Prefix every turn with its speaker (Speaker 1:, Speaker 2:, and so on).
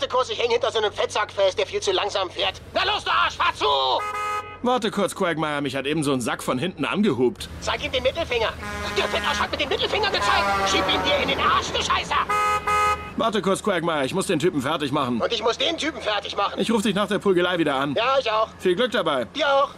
Speaker 1: Warte kurz, ich hänge hinter so einem Fettsack fest, der viel zu langsam fährt. Na los, du Arsch, fahr zu!
Speaker 2: Warte kurz, Quagmire, mich hat eben so ein Sack von hinten angehupt.
Speaker 1: Zeig ihm den Mittelfinger. Der Fettarsch hat mit dem Mittelfinger gezeigt. Schieb ihn dir in den Arsch, du Scheißer!
Speaker 2: Warte kurz, Quagmire, ich muss den Typen fertig machen.
Speaker 1: Und ich muss den Typen fertig machen.
Speaker 2: Ich rufe dich nach der Prügelei wieder an.
Speaker 1: Ja, ich auch.
Speaker 2: Viel Glück dabei.
Speaker 1: Dir auch.